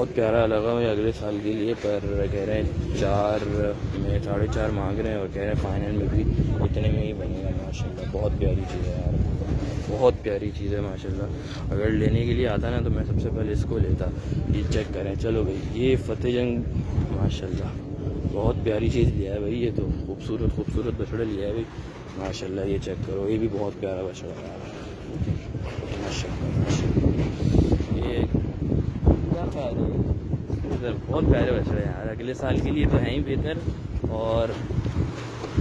बहुत प्यारा लगा मुझे अगले साल के लिए, पर कह रहे हैं चार, में साढ़े चार मांग रहे हैं और कह रहे हैं फाइनल में भी इतने में ही बनेगा, माशाल्लाह। बहुत प्यारी चीज़ है यार। बहुत प्यारी चीज़ है, माशाल्लाह। अगर लेने के लिए आता ना तो मैं सबसे पहले इसको लेता। ये चेक करें। चलो भाई, ये फतेह जंग, माशाल्लाह। बहुत प्यारी चीज़ लिया है भाई, ये तो खूबसूरत खूबसूरत बछड़ा लिया है भाई। माशाल्लाह, ये चेक करो। ये भी बहुत प्यारा बछड़ा है यार माशाल्लाह ये क्या ख्याल है इधर बहुत प्यारे बछड़े यार, अगले साल के लिए तो हैं ही बेहतर। और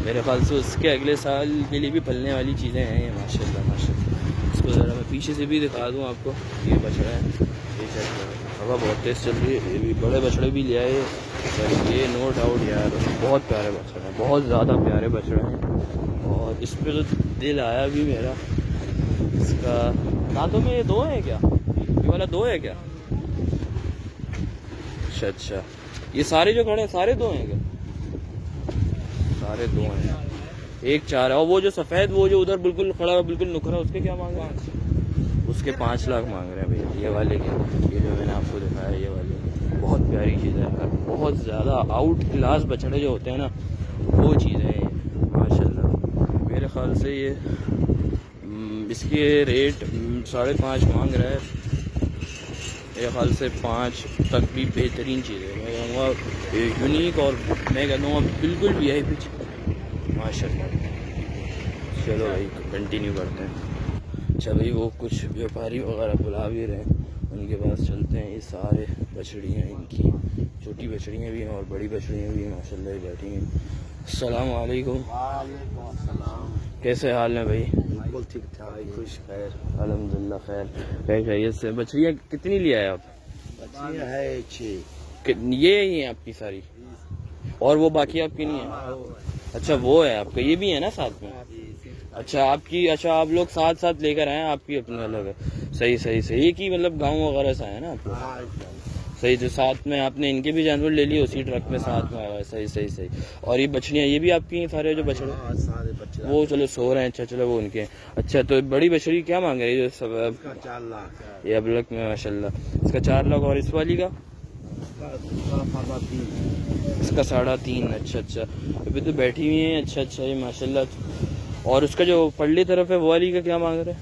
मेरे ख्याल से उसके अगले साल के लिए भी फलने वाली चीज़ें हैं ये, माशाल्लाह माशाल्लाह। इसको ज़रा मैं पीछे से भी दिखा दूँ आपको। ये बछड़ा है, ये हवा बहुत तेज़ चल रही है, ये भी बड़े बछड़े भी है पर ये नो डाउट यार, बहुत प्यारे बछड़े हैं, बहुत ज़्यादा प्यारे बछड़े हैं। और इस पर तो दिल आया भी मेरा। इसका दांतों में ये दो है क्या? ये वाला दो है क्या? अच्छा अच्छा। ये सारे जो खड़े हैं, सारे दो हैं क्या? सारे दो हैं। एक चार है। और वो जो सफ़ेद, वो जो उधर बिल्कुल खड़ा है, बिल्कुल नुखरा उसके क्या मांग रहे हैं? उसके पाँच लाख मांग रहे हैं भैया। ये वाले के, ये जो मैंने आपको दिखाया, ये वाले। बहुत प्यारी चीज़ है बहुत ज़्यादा आउट क्लास बछड़े जो होते हैं ना, वो चीज़ें हैं। माशाल्लाह। मेरे ख्याल से ये इसके रेट साढ़े पाँच मांग रहा है। मेरे ख्याल से पाँच तक भी बेहतरीन चीज़ है। मैं कहूँगा यूनिक और मैं कहता हूँ बिल्कुल भी आई पी माशा चलो भाई कंटिन्यू करते हैं। अच्छा भाई, वो कुछ व्यापारी वगैरह बुला भी रहे हैं। उनके पास चलते हैं, ये सारे बछड़ियाँ इनकी। छोटी बछड़ियाँ भी हैं और बड़ी बछड़ियाँ भी हैं माशाल्लाह बैठी हैं। अस्सलाम वालेकुम कैसे हाल है भाई? बिल्कुल ठीक ठाक खुश खैर अल्हम्दुलिल्लाह खैर। खैर खैरियत से। बछड़ियाँ कितनी लिया है आप? है छः ये ही है आपकी सारी? और वो बाकी आपकी नहीं है? अच्छा वो है आपका। ये भी है ना साथ में? अच्छा आपकी अच्छा आप लोग साथ साथ लेकर आए आपकी अपने अलग है। सही सही सही। की मतलब गाँव वगैरह से है ना आप लोग? सही जो साथ में आपने इनके भी जानवर ले लिए उसी ट्रक में साथ में आया सही सही सही। और ये बछड़ियाँ ये भी आपकी हैं सारे जो बछड़े? वो चलो सो रहे हैं अच्छा चलो वो उनके। अच्छा तो बड़ी बछड़ी क्या मांग रही है जो सब इसका चार लाख ये अब लग में माशाल्लाह। इसका चार लाख और इस वाली का? इसका साढ़ा तीन। अच्छा अच्छा। अभी तो बैठी हुई है अच्छा अच्छा ये माशाल्लाह। और उसका जो पल्ली तरफ़ है वो वाली का क्या मांग रहे हैं?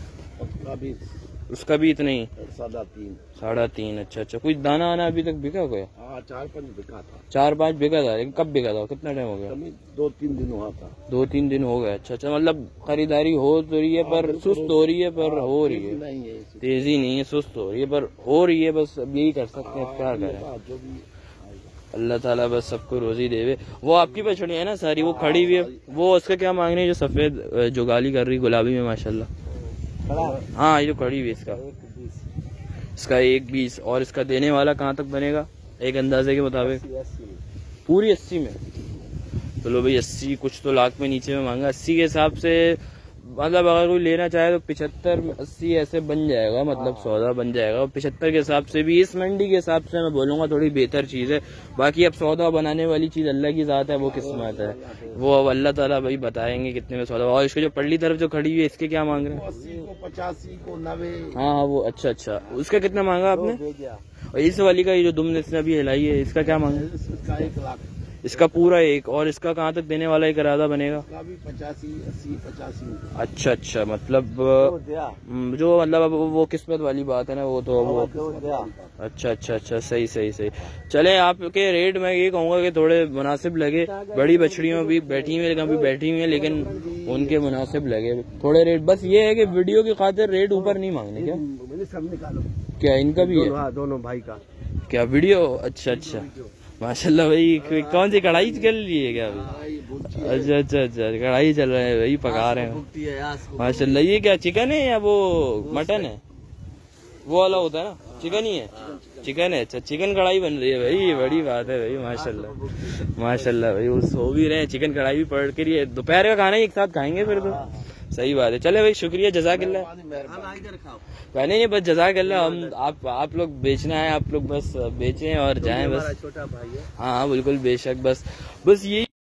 उसका भी इतना ही। सादा तीन। साढ़ा तीन अच्छा अच्छा। कुछ दाना आना अभी तक बिका गया हाँ? चार पाँच बिका था। चार पाँच बिका था लेकिन कब बिका था? कितना टाइम हो गया? दो तीन दिन हुआ था। दो तीन दिन हो गए अच्छा अच्छा। मतलब खरीदारी हो तो रही है पर सुस्त हो रही है पर हो रही है। नहीं है तेज़ी नहीं है सुस्त हो रही है पर हो रही है बस अब यही कर सकते हैं क्या करें? हाँ, अल्लाह ताला बस सबको रोजी देवे। वो आपकी बछड़ियाँ है ना सारी वो खड़ी हुई है। वो उसका क्या मांग रही है जो सफ़ेद जो गाली कर रही गुलाबी में माशाल्लाह? हाँ ये जो खड़ी हुई इसका। इसका एक बीस, और इसका देने वाला कहाँ तक बनेगा? एक अंदाजे के मुताबिक। पूरी अस्सी में। चलो तो भाई, अस्सी कुछ तो लाख में नीचे में मांगा। अस्सी के हिसाब से मतलब अगर कोई लेना चाहे तो पिछहत्तर अस्सी ऐसे बन जाएगा मतलब सौदा बन जाएगा। और पिछहत्तर के हिसाब से भी इस मंडी के हिसाब से मैं बोलूँगा थोड़ी बेहतर चीज़ है। बाकी अब सौदा बनाने वाली चीज़ अल्लाह की ज़ात है वो किस्मत है। वो अब अल्लाह ताला भाई बताएँगे कितने में सौदा और इसके जो पल्ली तरफ़ जो खड़ी हुई है इसके क्या मांग रहे हैं? पचासी को नब्बे। हाँ हाँ वो अच्छा अच्छा। उसका कितना मांगा आपने? और इस वाली का ये जो दुम ने अभी हिलाई है इसका क्या मांगा एक लाख। इसका पूरा एक और इसका कहाँ तक देने वाला एक इरादा बनेगा? पचासी अस्सी पचासी अच्छा अच्छा मतलब हम्म, जो मतलब अब वो किस्मत वाली बात है ना वो तो वो अच्छा अच्छा अच्छा सही सही सही। चले आपके रेट मैं ये कहूँगा कि थोड़े मुनासिब लगे। बड़ी बछड़ियों भी बैठी हुई है लेकिन बैठी हुई है लेकिन उनके मुनासिब लगे। थोड़े रेट बस ये है कि वीडियो की खातिर रेट ऊपर नहीं मांगने क्या? सब निकालो। क्या इनका भी है? हाँ, दोनों भाई का। क्या वीडियो अच्छा अच्छा। माशाल्लाह भाई कौन सी कढ़ाई चल रही है क्या अभी? अच्छा अच्छा अच्छा कढ़ाई चल रहा है भाई पका रहे हैं। माशाल्लाह ये क्या चिकन है या वो मटन है? वो वाला होता है ना चिकन ही है? चिकन है अच्छा चिकन कढ़ाई बन रही है भाई ये बड़ी बात है भाई माशाल्लाह। माशाल्लाह भाई वो सो भी रहे हैं चिकन कढ़ाई भी पड़ के रही है। दोपहर का खाना एक साथ खाएँगे फिर तो। सही बात है। चले भाई शुक्रिया जजाकल्ला मैंने ये बस जजाकल्ला हम आप आप लोग बेचना है आप लोग बस बेचें और जाएँ बस। छोटा भाई है। हाँ हाँ बिल्कुल बेशक बस बस ये